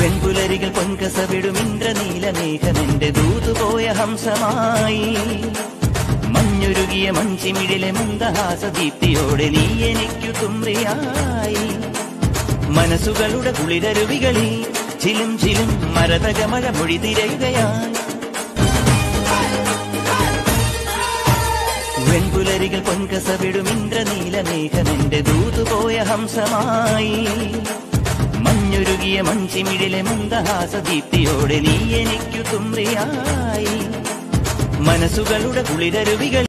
വെൺപുലരികൾ പൊൻകസവിടും ഇന്ദ്രനീല മേഘമെന്റെ ദൂതുപോയ ഹംസമായി. മഞ്ഞുരുകിയ മഞ്ചിമിഴിലെ മന്ദഹാസ ദീപ്തിയോടെ നീ എനിക്കു തുമ്രിയായി. മനസ്സുകളുടെ കുളിരരുവികളിൽ ചിലും ചിലും മരതകമഴ മൊഴി തിരയുകയായി വെൺപുലരികൾ പൊൻകസവിടും ഇന്ദ്രനീല മേഘമെന്റെ ദൂതുപോയ ഹംസമായി. മഞ്ഞുരുകിയ മഞ്ചിമിഴിലെ മന്ദഹാസ ദീപ്തിയോടെ നീ എനിക്കു തുമ്പിയായി. മനസ്സുകളുടെ കുളിരരുവികൾ